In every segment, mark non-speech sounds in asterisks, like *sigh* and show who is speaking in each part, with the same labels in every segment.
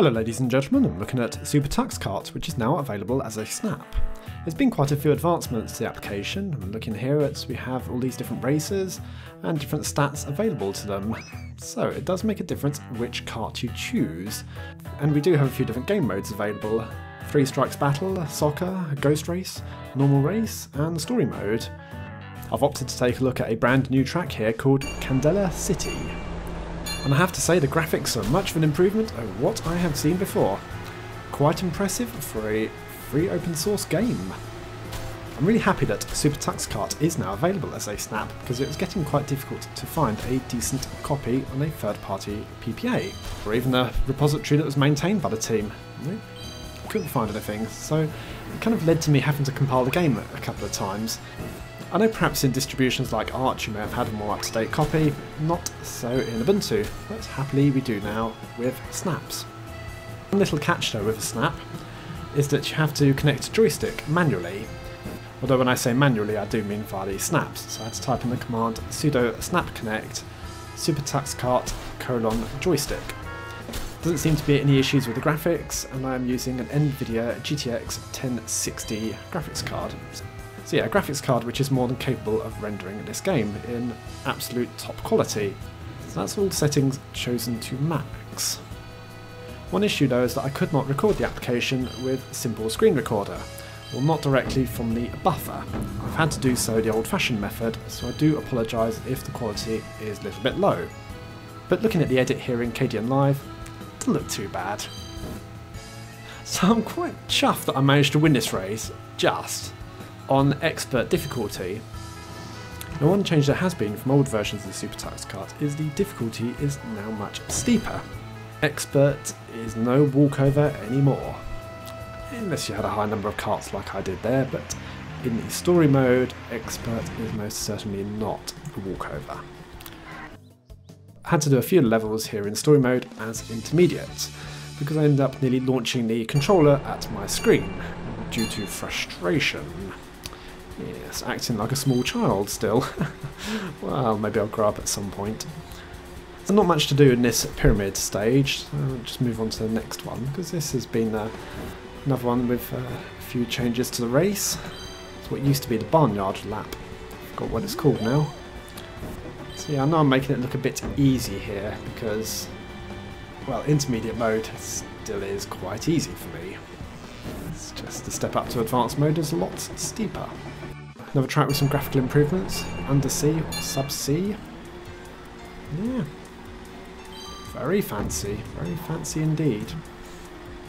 Speaker 1: Hello ladies and gentlemen, I'm looking at Super Tux Kart, which is now available as a snap. There's been quite a few advancements to the application. I'm looking here at we have all these different races and different stats available to them. So it does make a difference which kart you choose. And we do have a few different game modes available. Three Strikes Battle, Soccer, Ghost Race, Normal Race, and Story Mode. I've opted to take a look at a brand new track here called Candela City. And I have to say the graphics are much of an improvement over what I have seen before. Quite impressive for a free open source game. I'm really happy that Super Tux Kart is now available as a snap because it was getting quite difficult to find a decent copy on a third party PPA or even a repository that was maintained by the team. Couldn't find anything, so it kind of led to me having to compile the game a couple of times. I know perhaps in distributions like Arch you may have had a more up-to-date copy, not so in Ubuntu, but happily we do now with snaps. One little catch though with a snap is that you have to connect a joystick manually. Although when I say manually, I do mean via the snaps. So I had to type in the command sudo snap connect supertuxkart colon joystick. Doesn't seem to be any issues with the graphics, and I am using an NVIDIA GTX 1060 graphics card. So yeah, a graphics card which is more than capable of rendering this game in absolute top quality. So that's all settings chosen to max. One issue though is that I could not record the application with Simple Screen Recorder, well not directly from the buffer. I've had to do so the old fashioned method, so I do apologise if the quality is a little bit low. But looking at the edit here in Kdenlive, it doesn't look too bad. So I'm quite chuffed that I managed to win this race, just, on expert difficulty. Now one change that has been from old versions of the Super Tux Kart is the difficulty is now much steeper. Expert is no walkover anymore. Unless you had a high number of carts like I did there, but in the story mode, Expert is most certainly not a walkover. I had to do a few levels here in story mode as intermediate, because I ended up nearly launching the controller at my screen due to frustration. Yes, acting like a small child still. *laughs* well, maybe I'll grow up at some point. There's not much to do in this pyramid stage, so I'll just move on to the next one, because this has been uh, another one with uh, a few changes to the race. It's what used to be the barnyard lap. Forgot what it's called now. So yeah, I know I'm making it look a bit easy here, because, well, intermediate mode still is quite easy for me. It's just the step up to advanced mode is a lot steeper. Another track with some graphical improvements, undersea subsea. Yeah, very fancy, very fancy indeed.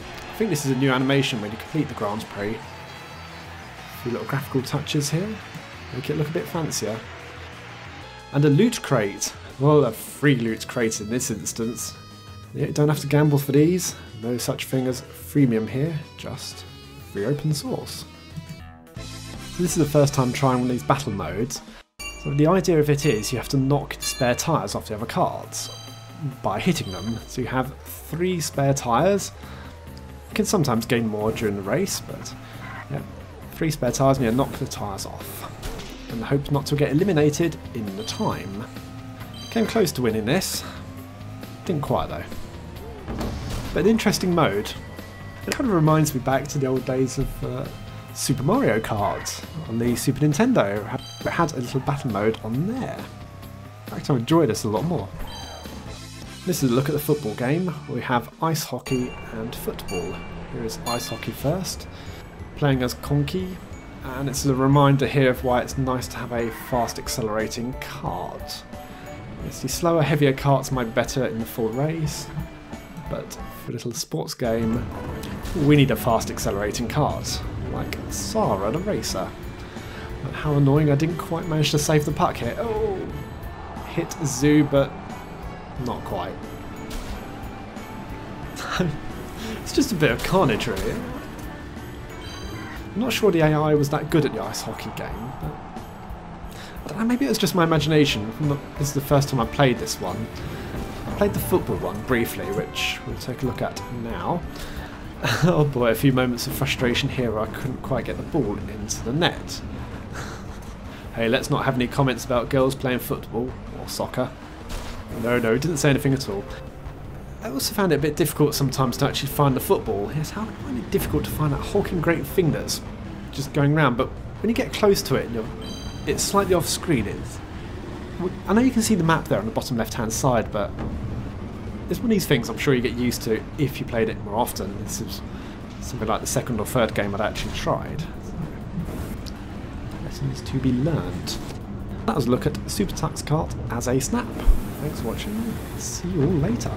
Speaker 1: I think this is a new animation when you complete the Grand Prix. A few little graphical touches here, make it look a bit fancier. And a loot crate. Well, a free loot crate in this instance. You don't have to gamble for these. No such thing as freemium here, just free open source. This is the first time trying one of these battle modes. So the idea of it is you have to knock spare tyres off the other cards by hitting them. So you have three spare tyres. You can sometimes gain more during the race, but yeah, three spare tyres and you knock the tyres off. And hope not to get eliminated in the time. Came close to winning this. Didn't quite though. But an interesting mode. It kind of reminds me back to the old days of uh, Super Mario Kart on the Super Nintendo. It had a little battle mode on there. In fact, I enjoy this a lot more. This is a look at the football game. We have ice hockey and football. Here is ice hockey first, playing as Konqi, and it's a reminder here of why it's nice to have a fast accelerating kart. Yes, the slower, heavier karts might be better in the full race, but for a little sports game, we need a fast accelerating kart, like Sara the Racer. But how annoying I didn't quite manage to save the puck here. Oh! Hit Xue, but not quite. *laughs* it's just a bit of carnage really. I'm not sure the AI was that good at the ice hockey game, but I don't know, maybe it was just my imagination. This is the first time I played this one. I played the football one briefly, which we'll take a look at now. *laughs* oh boy, a few moments of frustration here I couldn't quite get the ball into the net. *laughs* hey, let's not have any comments about girls playing football or soccer. No, no, didn't say anything at all. I also found it a bit difficult sometimes to actually find the football. Yes, how find it difficult to find that hulking great fingers just going around, but when you get close to it, it's slightly off screen. It's, I know you can see the map there on the bottom left hand side, but it's one of these things I'm sure you get used to if you played it more often. This is something like the second or third game I'd actually tried. lessons to be learned. That was a look at Super Tux Kart as a snap. Thanks for watching. See you all later.